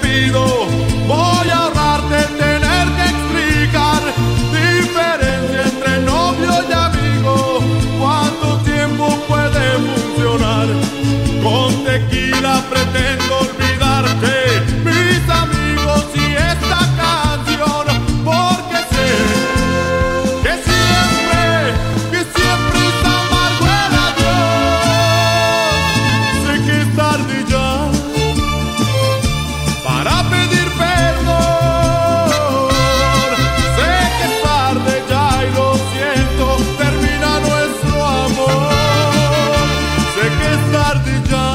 querido, voy a ahorrarte tener que explicar diferencia entre novio y amigo. ¿Cuánto tiempo puede funcionar? Con tequila pretendo de